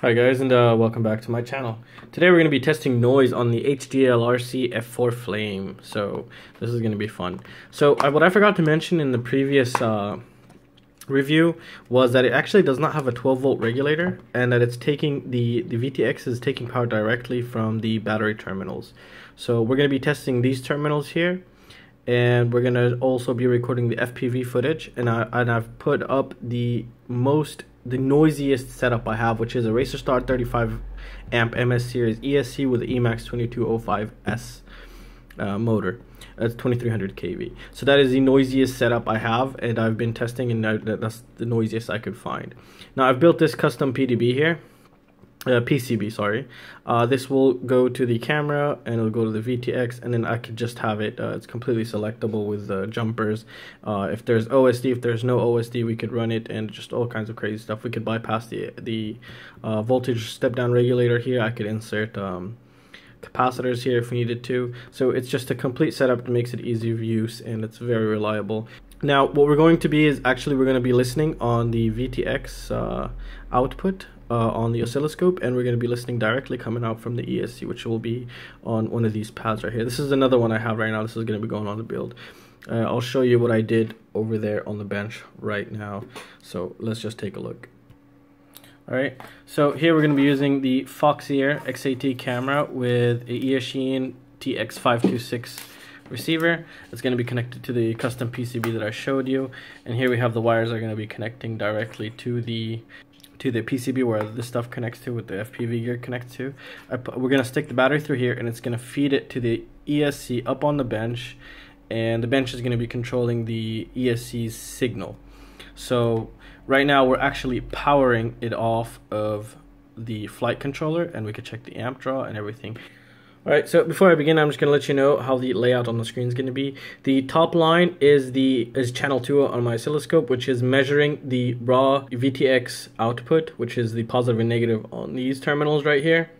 Hi guys and uh, welcome back to my channel. Today we're going to be testing noise on the HGLRC F4 Flame. So this is going to be fun. So uh, what I forgot to mention in the previous uh, review was that it actually does not have a 12 volt regulator and that it's taking the, the VTX is taking power directly from the battery terminals. So we're going to be testing these terminals here and we're going to also be recording the FPV footage and, I, and I've put up the most the noisiest setup I have, which is a Racerstar 35 amp MS series ESC with the Emax 2205S uh, motor. That's 2300 kV. So that is the noisiest setup I have, and I've been testing, and that's the noisiest I could find. Now I've built this custom PDB here uh, PCB, sorry. Uh, this will go to the camera and it'll go to the VTX and then I could just have it, uh, it's completely selectable with the jumpers. Uh, if there's OSD, if there's no OSD, we could run it and just all kinds of crazy stuff. We could bypass the, the uh, voltage step down regulator here. I could insert um, capacitors here if we needed to. So it's just a complete setup that makes it easy of use and it's very reliable. Now what we're going to be is actually we're going to be listening on the VTX uh, output uh, on the oscilloscope and we're going to be listening directly coming out from the ESC which will be on one of these pads right here. This is another one I have right now. This is going to be going on the build. Uh, I'll show you what I did over there on the bench right now. So let's just take a look. Alright, so here we're going to be using the Foxeer X-AT camera with a Eachine TX526 receiver. It's going to be connected to the custom PCB that I showed you. And here we have the wires are going to be connecting directly to the to the PCB where this stuff connects to, with the FPV gear connects to. we're going to stick the battery through here and it's going to feed it to the ESC up on the bench and the bench is going to be controlling the ESC's signal. So right now we're actually powering it off of the flight controller and we could check the amp draw and everything. Alright, so before I begin, I'm just going to let you know how the layout on the screen is going to be. The top line is the is channel 2 on my oscilloscope, which is measuring the raw VTX output, which is the positive and negative on these terminals right here.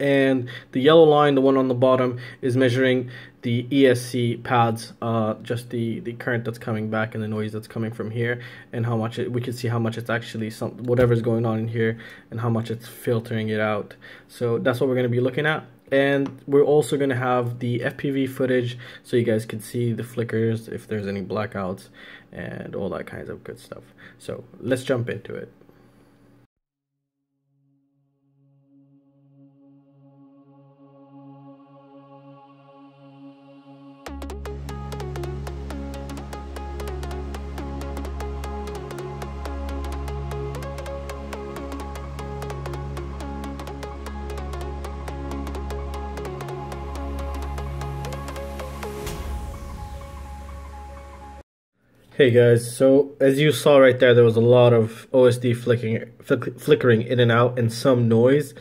And the yellow line, the one on the bottom, is measuring the ESC pads, uh, just the, the current that's coming back and the noise that's coming from here, and how much it, we can see how much it's actually some whatever's going on in here, and how much it's filtering it out. So that's what we're going to be looking at and we're also going to have the FPV footage so you guys can see the flickers if there's any blackouts and all that kinds of good stuff. So let's jump into it Hey guys, so as you saw right there, there was a lot of OSD flickering, flick, flickering in and out and some noise.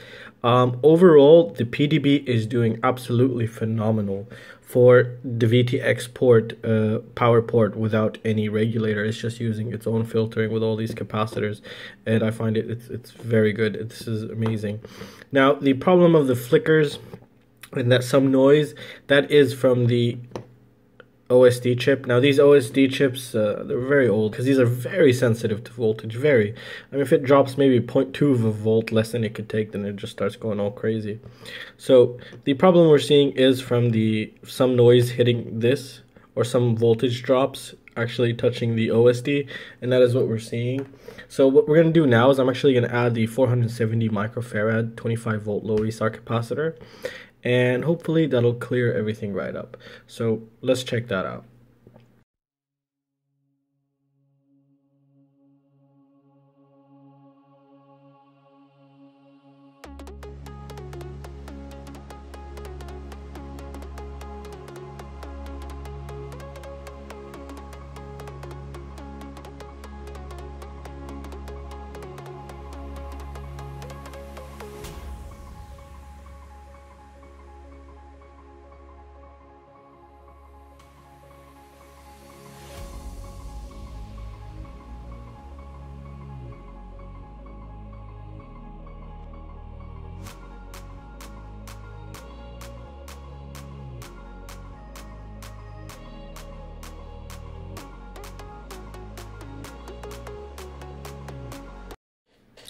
Um, overall, the PDB is doing absolutely phenomenal for the VTX port, uh, power port without any regulator. It's just using its own filtering with all these capacitors, and I find it it's it's very good. This is amazing. Now the problem of the flickers and that some noise that is from the OSD chip. Now these OSD chips, uh, they're very old because these are very sensitive to voltage. Very. I mean, if it drops maybe 0.2 of a volt less than it could take, then it just starts going all crazy. So the problem we're seeing is from the some noise hitting this or some voltage drops actually touching the OSD, and that is what we're seeing. So what we're going to do now is I'm actually going to add the 470 microfarad 25 volt low ESR capacitor, and hopefully that'll clear everything right up. So let's check that out.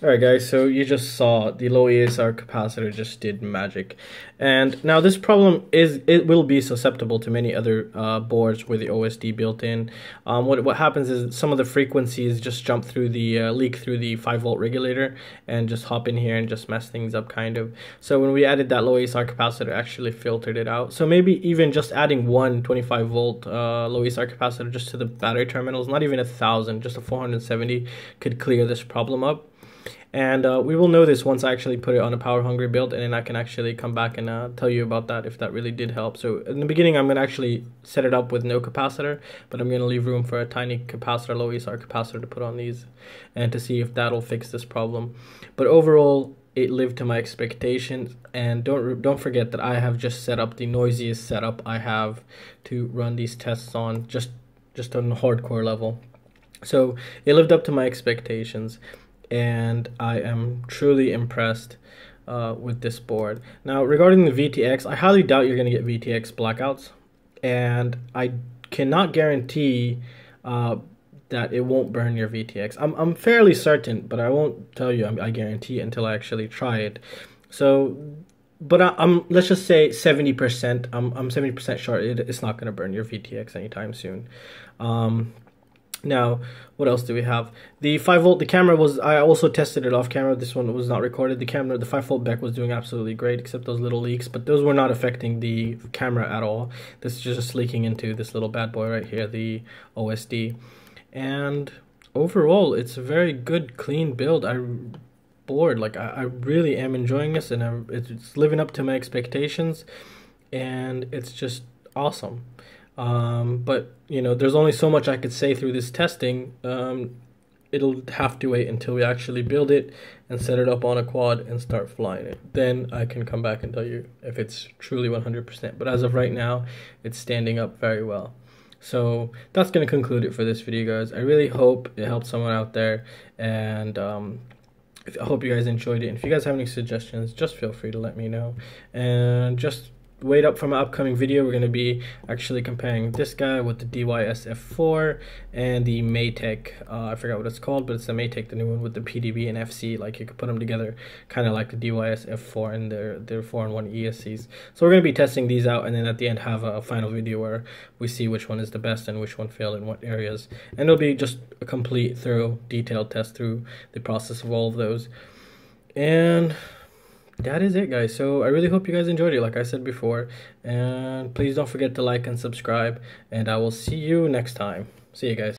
Alright guys, so you just saw the low ESR capacitor just did magic. And now this problem is, it will be susceptible to many other uh, boards with the OSD built in. Um, what, what happens is some of the frequencies just jump through the, uh, leak through the 5 volt regulator and just hop in here and just mess things up kind of. So when we added that low ESR capacitor actually filtered it out. So maybe even just adding one 25 volt uh, low ESR capacitor just to the battery terminals, not even a thousand, just a 470 could clear this problem up and uh, we will know this once I actually put it on a power hungry build and then I can actually come back and uh, tell you about that if that really did help. So in the beginning I'm gonna actually set it up with no capacitor but I'm gonna leave room for a tiny capacitor low ESR capacitor to put on these and to see if that'll fix this problem. But overall it lived to my expectations and don't don't forget that I have just set up the noisiest setup I have to run these tests on just just on hardcore level. So it lived up to my expectations and I am truly impressed uh, with this board. Now, regarding the VTX, I highly doubt you're going to get VTX blackouts, and I cannot guarantee uh, that it won't burn your VTX. I'm, I'm fairly certain, but I won't tell you I, I guarantee until I actually try it. So, but I, am let's just say 70%. I'm I'm 70% sure it, it's not going to burn your VTX anytime soon. Um, now, what else do we have? The 5 volt, the camera was, I also tested it off camera. This one was not recorded. The camera, the 5 volt BEC was doing absolutely great, except those little leaks, but those were not affecting the camera at all. This is just leaking into this little bad boy right here, the OSD. And overall, it's a very good, clean build. I bored, like I, I really am enjoying this and I, it's living up to my expectations and it's just awesome. Um, but you know, there's only so much I could say through this testing. Um, it'll have to wait until we actually build it and set it up on a quad and start flying it. Then I can come back and tell you if it's truly 100%. But as of right now, it's standing up very well. So that's going to conclude it for this video, guys. I really hope it helped someone out there. And um, I hope you guys enjoyed it. And if you guys have any suggestions, just feel free to let me know. And just wait up for my upcoming video. We're going to be actually comparing this guy with the DYS F4 and the Matek. Uh, I forgot what it's called, but it's the Matek, the new one with the PDB and FC. Like you could put them together, kind of like the DYS F4 and their their 4-in-1 ESCs. So we're going to be testing these out, and then at the end have a final video where we see which one is the best and which one failed in what areas. And it'll be just a complete, thorough, detailed test through the process of all of those. And that is it guys. So i really hope you guys enjoyed it like i said before. And please don't forget to like and subscribe. And i will see you next time. See you guys